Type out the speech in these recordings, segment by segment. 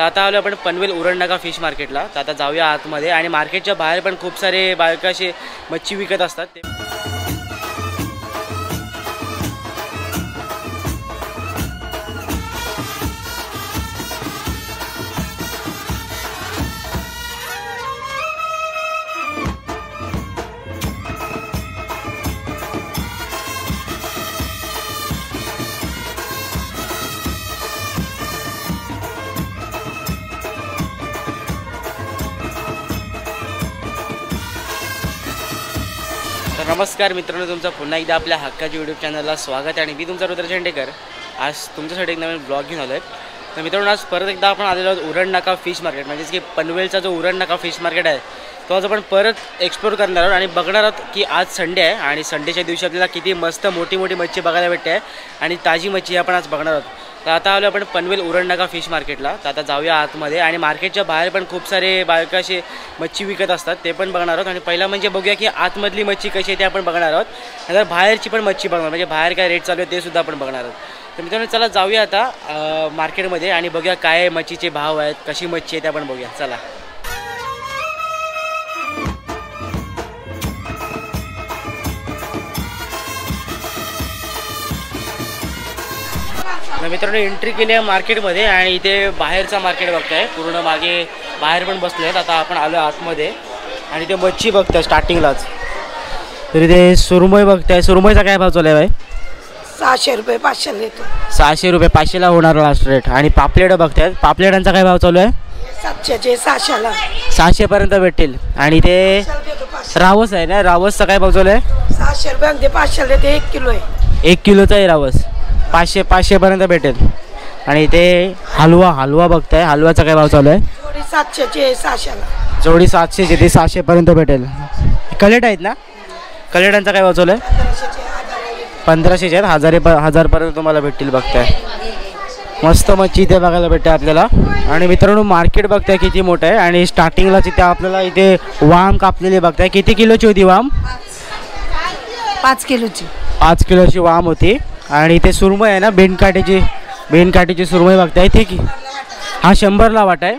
तर आता आलो आपण पनवेल उरणनाका फिश मार्केटला तर आता जाऊया आतमध्ये आणि मार्केटच्या बाहेर पण खूप सारे बायका असे मच्छी विकत असतात. ते नमस्कार मित्रांनो तुमचं पुन्हा एकदा आपल्या हक्काच्या यूट्यूब चॅनलला स्वागत आहे आणि मी तुमचा रुद्र शेंडेकर आज तुमच्यासाठी एक नवीन ब्लॉग घेऊन आलो आहे तर मित्रांनो आज परत एकदा आपण आलेलो आहोत उरण नाका फिश मार्केट. म्हणजेच की पनवेलचा जो उरण नाका फिश मार्केट आहे तो आज आपण परत एक्सप्लोर करणार आहोत आणि बघणार आहोत की आज संडे आहे आणि संडेच्या दिवशी आपल्याला किती मस्त मोठी मोठी मच्छी बघायला भेटते आहे आणि ताजी मच्छी आपण आज बघणार आहोत. तर आता आलो आपण पनवेल उरणनाका फिश मार्केटला. तर आता जाऊया आतमध्ये आणि मार्केटच्या बाहेर पण खूप सारे बायका असे मच्छी विकत असतात ते पण बघणार आहोत. आणि पहिला म्हणजे बघूया की आतमधली मच्छी कशी आहे ते आपण बघणार आहोत. नंतर बाहेरची पण मच्छी बघणार म्हणजे बाहेर काय रेट चालू आहे ते सुद्धा आपण बघणार आहोत. तर मित्रांनो चला जाऊया आता मार्केटमध्ये आणि बघूया काय मच्छीचे भाव आहेत कशी मच्छी आहे ते आपण बघूया. चला. मित्रांनो एंट्री केली आहे मार्केटमध्ये आणि इथे बाहेरचा मार्केट बघताय. पूर्ण मागे बाहेर पण बसले आहेत आता आपण आलो आतमध्ये आणि ते मच्छी बघताय स्टार्टिंगलाच तर इथे सुरमई बघताय. सुरमईचा काय भाव चालू आहे भाई? सहाशे रुपये पाचशे देतो. सहाशे रुपये पाचशेला होणार लास्ट रेट आणि पापलेट बघतायत पापलेटांचा काय भाव चालू आहे? सातशेचे सहाशेला. सहाशेपर्यंत भेटेल आणि ते देतो पाचशे रावस आहे ना? रावसचा काय भाव चालू आहे? सहाशे रुपये अगदी पाचशे देते. एक किलो आहे. एक किलोचा आहे रावस. पाचशे पाचशेपर्यंत भेटेल. आणि ते हलवा हलवा बघताय. हलव्याचा काय भाव चालू आहे? थोडी सातशेचे सहाशेला. जोडी सातशेची ते सहाशेपर्यंत भेटेल. कलेट आहेत ना? कलेटांचा काय भाव चालू आहे? पंधराशेचे हजार पंधराशेचे आहेत. हजारे प हजारपर्यंत तुम्हाला भेटतील बघताय. मस्त मच्छी इथे बघायला भेटते आपल्याला. आणि मित्रांनो मार्केट बघताय किती मोठं आहे. आणि स्टार्टिंगलाच इथे आपल्याला इथे वाम कापलेली बघताय. किती किलोची होती वाम? पाच किलोची. पाच किलोची वाम होती. आणि इथे सुरमई आहे ना बेनकाठीची बेनकाठीची सुरमई बघताय. ती की? हा शंभरला वाट आहे.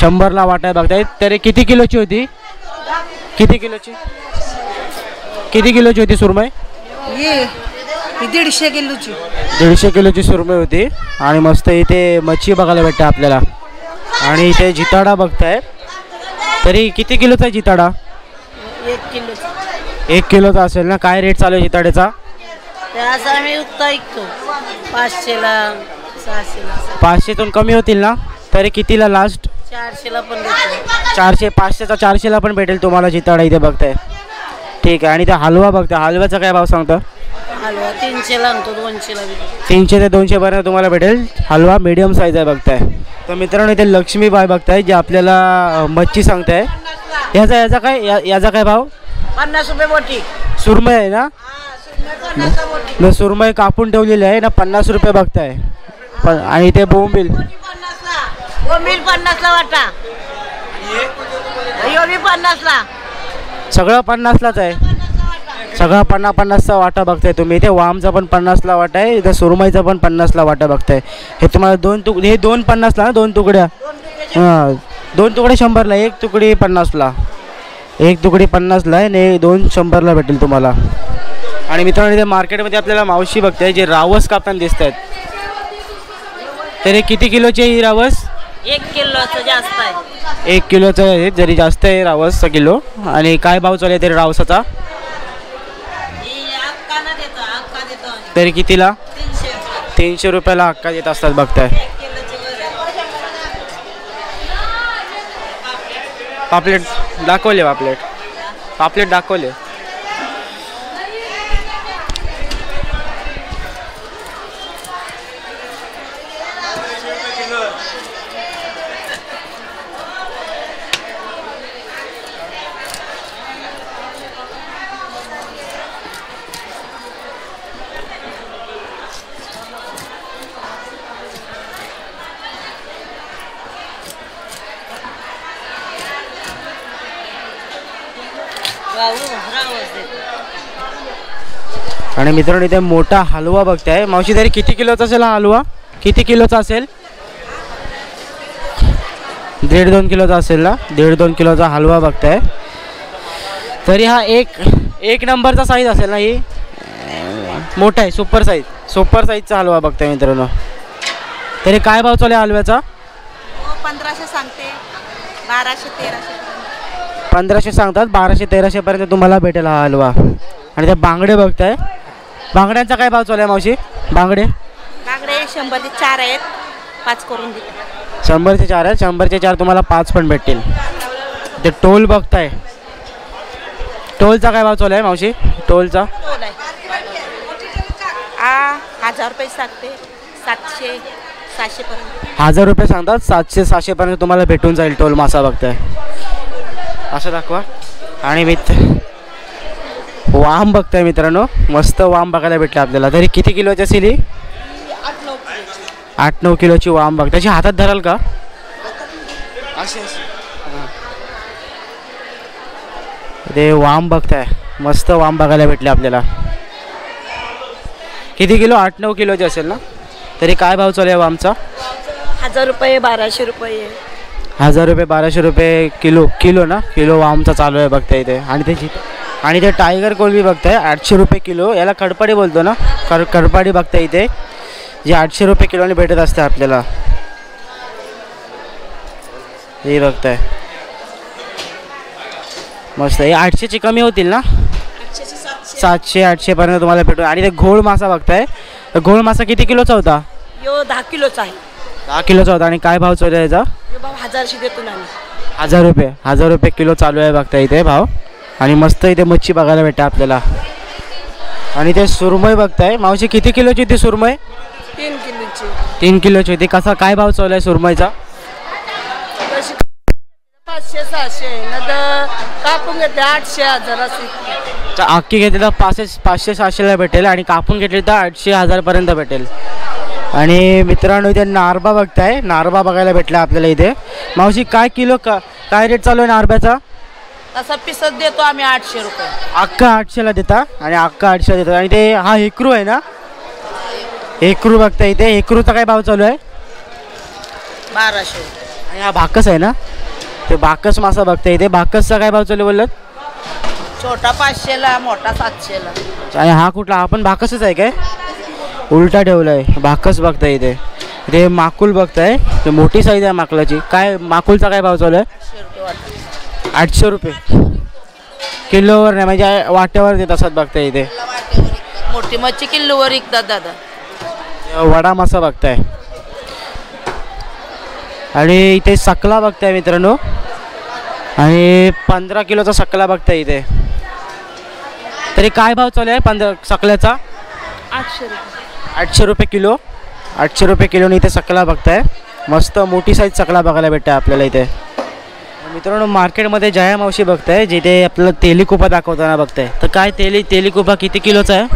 शंभरला वाट आहे बघताय. तरी किती किलोची होती? किती किलोची? किती किलोची होती सुरमई? ही दीडशे किलोची. दीडशे किलोची सुरमई होती. आणि मस्त इथे मच्छी बघायला भेटते आपल्याला. आणि इथे जिताडा बघताय. तरी किती किलोचा जिताडा? एक किलोची. एक किलोचा असेल ना? काय रेट चालू आहे जिताड्याचा? असं आम्ही उत्ता ऐकतो. पाचशेला सहाशेला. पाचशेतून कमी होतील ना? तरी कितीला लास्ट चारशेला पण चारशे पाचशेचा चारशेला पण भेटेल तुम्हाला जिताडा इथे बघताय. ठीक आहे. आणि ते हलवा बघताय हलव्याचा काय भाव सांगतं? हलवा तीनशेला आणतो दोनशेला देतो तीनशे ते दोनशेपर्यंत तुम्हाला भेटेल. हलवा मीडियम साईज आहे बघताय. तर मित्रांनो इथे लक्ष्मीबाई बघताय जे आपल्याला मच्छी सांगताय. याचा याचा काय या- याचा काय भाव? पन्नास रुपये मोठी सुरमई आहे ना? पन्नास न सुरमई कापून ठेवलेली आहे ना पन्नास रुपये बघताय. पण आणि ते बोंबील. बोंबील पन्नासला वाटा. पन्नासला. सगळं पन्नासलाच आहे. सगळं पन्ना पन्नासचा वाटा बघताय तुम्ही. इथे वामचा पण पन्नासला वाटा आहे इथे सुरमईचा पण पन्नासला वाटा बघताय. हे तुम्हाला दोन तुक हे दोन पन्नासला ना दोन तुकड्या? हां दोन तुकडे शंभरला एक तुकडी पन्नासला. एक तुकडी पन्नासला आहे आणि दोन शंभरला भेटेल तुम्हाला. आणि मित्रांनो इथे मार्केटमध्ये आपल्याला मावशी बघताय जे रावस कापताना दिसत आहेत तर हे किती किलोची आहे ही रावस? एक किलोचं जास्त आहे. एक किलोचं जरी जास्त आहे रावसचा किलो. आणि काय भाव चालू आहे तरी रावसाचा अक्काना देतो अक्का देतो तरी कितीला? तीनशे तीनशे रुपयाला हक्का देत असतात बघताय. किलोची पापलेट दाखवले पापलेट. पापलेट दाखवले राहू राहूच देतो आणि मित्रांनो इथे मोठा हलवा बघताय. मावशी तरी किती किलोचा असेल हा हलवा? किती किलोचा असेल? दीड दोन किलोचा असेल ना? दीड दोन किलोचा हलवा बघताय. तरी हा एक एक नंबरचा साईज असेल ना ही? मोठा आहे सुपर साईज सुपर साईजचा हलवा बघताय मित्रांनो. तरी काय भाव चालू आहे हलव्याचा? हो पंधराशे सांगते. बाराशे तेराशे. पंधराशे सांगतात बाराशे तेराशेपर्यंत तुम्हाला भेटेल हा हलवा. आणि ते बांगडे बघताय. बांगड्यांचा काय भाव चालू आहे मावशी? बांगडे? बांगडे शंभरचे चार आहेत. पाच करून दे शंभरचे चार आहेत. शंभरचे चार तुम्हाला पाच पण भेटतील. ते टोल बघताय. टोलचा काय भाव चालू आहे मावशी? टोलचा? टोल हजार रुपये सांगते. सातशे सहाशेपर्यंत हजार रुपये सांगतात. सातशे सहाशेपर्यंत तुम्हाला भेटून जाईल टोल मासा बघताय. असं दाखवा. आणि मित वाम बघताय मित्रांनो. मस्त वाम बघायला भेटलं आपल्याला. तरी किती किलोची असेल ही? आठ नऊ किलोची वाम बघ. त्याची हातात धराल का? ते वाम बघताय. मस्त वाम बघायला भेटले आपल्याला. किती किलो? आठ नऊ किलोची असेल ना? तरी काय भाव चालू आहे वामचा? हजार रुपये बाराशे रुपये. हजार रुपये बाराशे रुपये किलो किलो ना? किलो वामचा चालू आहे बघता इथे. आणि त्याची आणि ते टायगर कोलबी बघताय आठशे रुपये किलो. याला कडपाडी बोलतो ना? कर कडपाडी बघता इथे. जे आठशे रुपये किलोने भेटत असते आपल्याला. हे बघताय. मस्त. हे आठशेची कमी होतील ना? सातशे. आठशेपर्यंत तुम्हाला भेटून. आणि ते घोळ मासा बघताय. घोळ मासा किती किलोचा होता? यो दहा किलोचा आहे. दहा किलोचा होता. आणि काय भाव चालू आहे याचा? हजारशे देतो ना आम्ही. हजार रुपये. हजार रुपये किलो चालू आहे बघता इथे भाव. आणि मस्त इथे मच्छी बघायला भेटते आपल्याला. आणि ते सुरमई बघताय. मावशी किती किलोची होती सुरमई? तीन किलोची. तीन किलोची होती. कसा काय भाव चालू आहे सुरमईचा? पाचशे सहाशे. कापून घेते आठशे हजार असे अख्खी घेतली तर पाचशे पाचशे सहाशेला भेटेल आणि कापून घेतली तर आठशे हजारपर्यंत भेटेल. आणि मित्रांनो इथे नारबा बघताय. नारबा बघायला भेटला आपल्याला इथे. मावशी काय किलो का काय रेट चालू आहे नारब्याचा? तसा देतो आम्ही आठशे रुपये. अख्खा आठशेला देता आणि अख्खा आठशेला देता. आणि ते हा हेकरू आहे ना? हेकरू बघता इथे. हेकरूचा काय भाव चालू आहे? बाराशे. आणि हा भाकस आहे ना? ते भाकस मासा बघता इथे. भाकसचा काय भाव चालू आहे बोललात? छोटा पाचशेला मोठा सातशेला. आणि हा कुठला? हा पण भाकसच आहे काय? उलटा ठेवला आहे भाकस बघता इथे. ते माकुल बघताय. ते मोठी साईज आहे माकलाची. काय माकुलचा काय भाव चालू आहे? आठशे रुपये वाटत आठशे रुपये. किलोवर नाही म्हणजे वाट्यावर देत असतात बघता इथे. मोठी मच्छी किल्लोवर विकतात दादा. वडा मासा बघताय. आणि इथे सकला बघताय मित्रांनो. आणि पंधरा किलोचा सकला बघताय इथे. तरी काय भाव चालू आहे पंधरा सकल्याचा? आठशे रुपये. आठशे रुपये किलो. आठशे रुपये किलोने इथे सकला बघताय. मस्त मोठी साईज सकला बघायला भेटते आपल्याला इथे. मित्रांनो मार्केटमध्ये जया मावशी बघताय जिथे आपल्याला तेली कुपा दाखवताना बघताय. तर काय तेली तेली कुपा किती किलोचा आहे?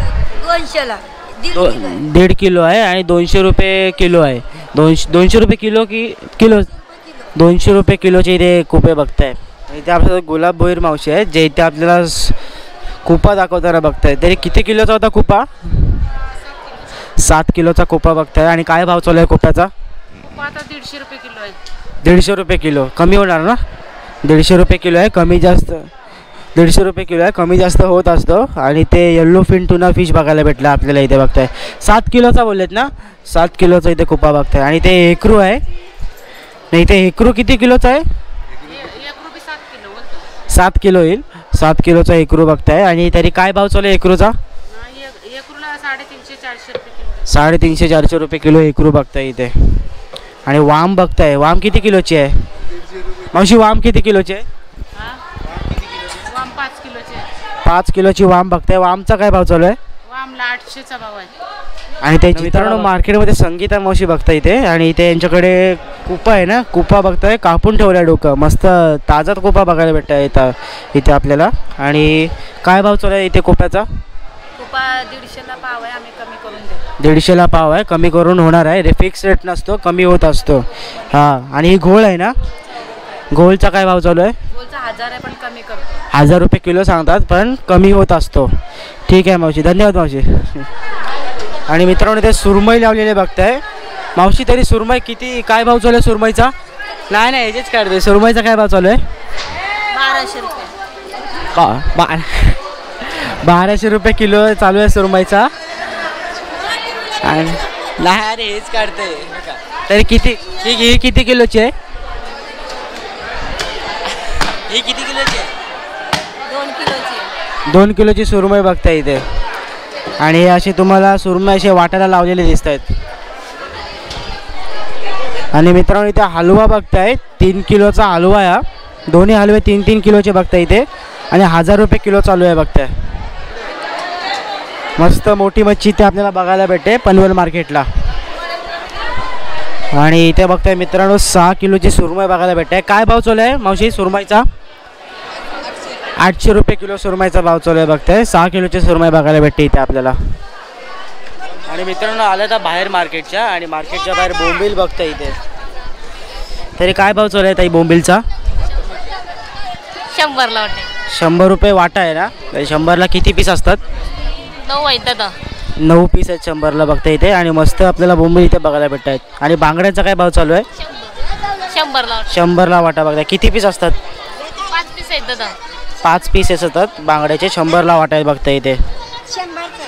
दीड किलो आहे. आणि दोनशे रुपये किलो आहे. दोनशे दोनशे रुपये किलो की किलो? दोनशे रुपये किलोचे इथे कुपे बघताय. इथे आपल्याला गुलाब भोईर मावशी आहे जे इथे आपल्याला कुपा दाखवताना बघताय. तरी किती किलोचा होता कुपा? सात किलोचा कुपा बघताय. आणि काय भाव चालू आहे कुप्याचा? दीडशे रुपये किलो आहे. दीडशे रुपये किलो. कमी होणार ना? दीडशे रुपये किलो आहे कमी जास्त. दीडशे रुपये किलो आहे कमी जास्त होत असतो. आणि ते येल्लो फिन टुना फिश बघायला भेटलं आपल्याला इथे बघताय. सात किलोचा बोललेत ना? सात किलोचा इथे कुपा बघताय. आणि ते एकरू आहे. नाही ते एकरू किती किलोचा आहे? सात किलो येईल. सात किलोचा एकरू बघताय. आणि तरी काय भाव चालू आहे एकरूचा? साडेतीनशे चारशे रुपये किलो एकरू बघताय इथे. आणि वाम बघताय. वाम किती किलोची आहे? मावशी वाम किती किलोची? आहे वाम पाच किलोचे. पाच किलोची वाम बघताय. वामचा काय भाव चालू आहे? वामला आठशेचा भाव आहे. आणि ते मित्रांनो मार्केटमध्ये संगीता मावशी बघता इथे. आणि इथे यांच्याकडे कुपा आहे ना? कुपा बघताय. कापून ठेवलाय डोकं. मस्त ताजाच कुपा बघायला भेटताय इथं इथे आपल्याला. आणि काय भाव चालू आहे इथे कुप्याचा? तुपा दीडशेला पाव आहे. आम्ही कमी करून दीडशेला पाव आहे. कमी करून होणार आहे. रे फिक्स रेट नसतो. कमी होत असतो. हां. आणि ही घोळ आहे ना? घोळचा काय भाव चालू आहे? बोलचा हजार आहे पण कमी करतो. हजार रुपये किलो सांगतात पण कमी होत असतो. ठीक आहे मावशी. धन्यवाद मावशी. आणि मित्रांनो ते सुरमई लावलेले बघताय. मावशी तरी सुरमई किती काय भाव चालू आहे सुरमईचा? नाही नाही याचेच काढते. सुरमईचा काय भाव चालू आहे? बाराशे रुपये. बा बाराशे रुपये किलो चालू आहे सुरमईचा. आणि नाही अरे हेच काढते. तरी किती ही ही किती किलोची आहे? ही किती किलोची आहे? दोन किलोची. दोन किलोची सुरमई बघता इथे. आणि हे असे तुम्हाला सुरमई असे वाटायला लावलेले दिसत आहेत आणि मित्रांनो इथे हलवा बघताय. तीन किलोचा हलवा आहे हा. दोन्ही हलवे तीन तीन किलोचे बघताय इथे. आणि हजार रुपये किलो चालू आहे बघताय. मस्त मोठी मच्छी इथे आपल्याला बघायला भेटते पनवेल मार्केटला. आणि इथे बघताय मित्रांनो सहा किलोची सुरमई बघायला भेटते. काय भाव चालू आहे मावशी सुरमईचा? आठशे रुपये किलो सुरमईचा भाव चालू आहे बघताय. सहा किलोची सुरमई बघायला भेटते इथे आपल्याला. आणि मित्रांनो आलं तर बाहेर मार्केटच्या आणि मार्केटच्या बाहेर बोंबील बघताय इथे. तरी काय भाव चालू आहे ताई बोंबीलचा? शंभरला वाटते. शंभर रुपये वाटा आहे ना? तर शंभरला किती पीस असतात? नऊ आहेत दादा. नऊ पीस आहेत शंभरला बघता इथे. आणि मस्त आपल्याला बोंबील इथे बघायला भेटत आहेत आणि बांगड्यांचा काय भाव चालू आहे? शंभरला शंभरला वाटा बघता किती पीस असतात? पाच पीस आहेत दादा. पाच पीस असतात बांगड्याचे शंभरला वाटा आहे बघता इथे.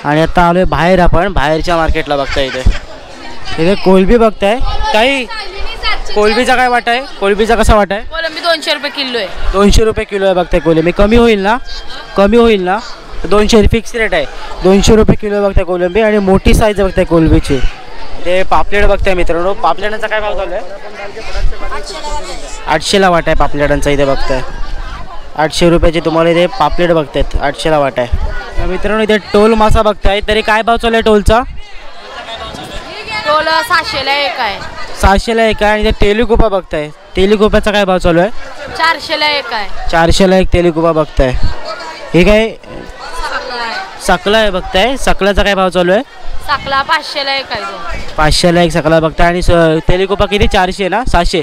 आणि आता आलोय बाहेर आपण. बाहेरच्या मार्केटला बघता इथे. इथे कोलबी बघताय. काही? कोलबीचा काय वाटा आहे? कोलबीचा कसा वाटा आहे? कोलंबी दोनशे रुपये किलो आहे. दोनशे रुपये किलो आहे बघताय कोलंबी. कमी होईल ना? कमी होईल ना? दोनशे फिक्स रेट आहे. दोनशे रुपये किलो आहे बघताय कोलंबी. आणि मोठी साईज बघताय कोलंबीची. ते पापलेट बघताय मित्रांनो. पापलेटांचा काय भाव चालू आहे? आठशेला वाटा आहे पापलेटांचा इथे बघताय. आठशे रुपयाचे तुम्हाला इथे पापलेट बघतायत. आठशेला वाटा आहे. तर मित्रांनो इथे टोल मासा बघताय. तरी काय भाव चालू आहे टोलचा? टोल सहाशेला एक आहे. सहाशेला एक आहे. आणि इथे तेलुगुपा बघताय. तेलुगुपाचा काय भाव चालू आहे? चारशेला एक आहे. चारशेला एक तेलुगुपा बघताय. हे काय? सकला आहे. बघताय. सकलाचा काय भाव चालू आहे? साखला पाचशेला एक आहे पाचशेला एक सकला बघताय. आणि तेलुगुपा किती? चारशे ना सहाशे?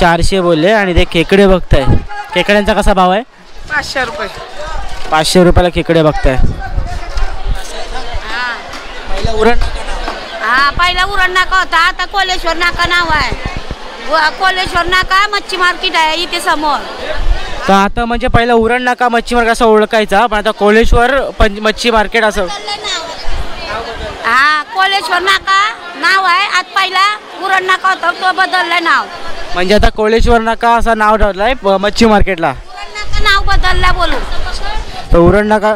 चारशे. बोलले. आणि ते खेकडे बघताय. खेकड्यांचा कसा भाव आहे? पाचशे रुपये. पाचशे रुपयाला खेकडे बघताय. पहिला उरण हा पहिला उरण नाका होता. आता कोलेश्वर नाका नाव आहे. व- कोलेश्वर नाका मच्छी मार्केट आहे इथे समोर. तर आता म्हणजे पहिला उरण नाका मच्छी मार्केट असं ओळखायचा पण आता कोलेश्वर मच्छी मार्केट असं. हा कोलेश्वर नाका नाव आहे. आज पहिला उरण नाका होता तो बदललाय नाव. म्हणजे आता कोलेश्वर नाका असं नाव ठरलंय प- मच्छी मार्केटला. नाव बदलला बोलू तर उरण नाका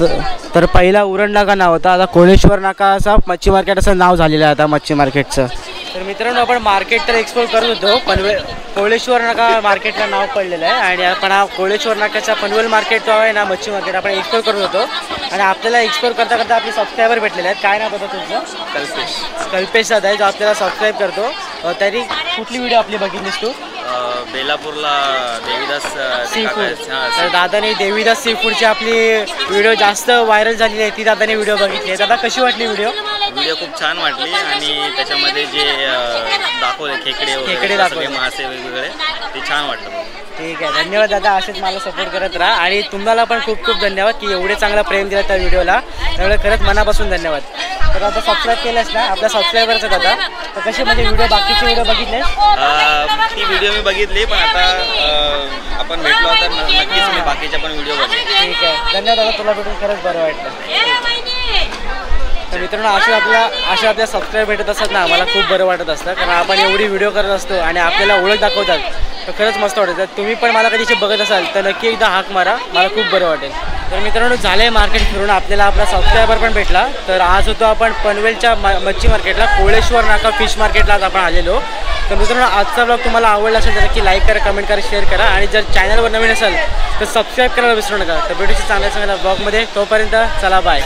त- तर पहिला उरण नाका नाव होता आता कोळेश्वर नाका असा मच्छी मार्केट असं नाव झालेलं आहे आता मच्छी मार्केटचं. तर मित्रांनो आपण मार्केट तर एक्सप्लोर करत होतो पनवेल कोळेश्वर नाका मार्केटला नाव पडलेलं आहे आणि आपण हा कोळेश्वर नाक्याचा पनवेल मार्केट जो आहे ना मच्छी मार्केट आपण एक्सप्लोर करत होतो. आणि आपल्याला एक्सप्लोर करता करता आपले सबस्क्रायबर भेटलेले आहेत. काय नाव होतं तुमचं कल्पेश. कल्पेश दादा आहे जो आपल्याला सबस्क्राईब करतो. तरी कुठली व्हिडिओ आपली बघितलीस तू? बेलापूरला देवीदास सी फूड तर दादाने देवीदास सी फूडची आपली व्हिडिओ जास्त व्हायरल झालेली आहे ती दादाने व्हिडिओ बघितली आहे. दादा कशी वाटली व्हिडिओ व्हिडिओ खूप छान वाटली आणि त्याच्यामध्ये जे दाखवले खेकडे खेकडे दाखवले. मासे वेगवेगळे ते छान वाटलं. ठीक आहे. धन्यवाद दादा असेच मला सपोर्ट करत राहा. आणि तुम्हाला पण खूप खूप धन्यवाद की एवढे चांगला प्रेम दिला त्या व्हिडिओला त्यामुळे खरंच मनापासून धन्यवाद. तर आता सबस्क्राईब केलंस ना? आपल्या सबस्क्रायबरचं दादा. तर कसे म्हणजे व्हिडिओ बाकीचे व्हिडिओ बघितलेस? अ, ती व्हिडिओ मी बघितली पण आता आपण भेटलो तर नक्कीच मी बाकीच्या पण व्हिडिओ बघेन. ठीक आहे. धन्यवाद दादा तुला भेटून खरंच बरं वाटलं. तर मित्रांनो असे आपला असे आपल्या सबस्क्राईब भेटत असतात ना आम्हाला खूप बरं वाटत असतं. कारण आपण एवढी व्हिडिओ करत असतो आणि आपल्याला ओळख दाखवतात. तर खरंच मस्त वाटतं. तुम्ही पण मला कधीशी बघत असाल तर नक्की एकदा हाक मारा. मला खूप बरं वाटेल. तर मित्रांनो झालं आहे मार्केट फिरून. आपल्याला आपला सबस्क्रायबर पण भेटला. तर आज होतो आपण पनवेलच्या म मच्छी मार्केटला कोळेश्वर नाका फिश मार्केटला आज आपण आलेलो. तर मित्रांनो आजचा ब्लॉग तुम्हाला आवडला असेल तर नक्की लाईक करा कमेंट करा शेअर करा. आणि जर चॅनलवर नवीन असेल तर सबस्क्राईब करायला विसरू नका. तर भेटूशी चांगल्या चांगल्या ब्लॉगमध्ये तोपर्यंत चला बाय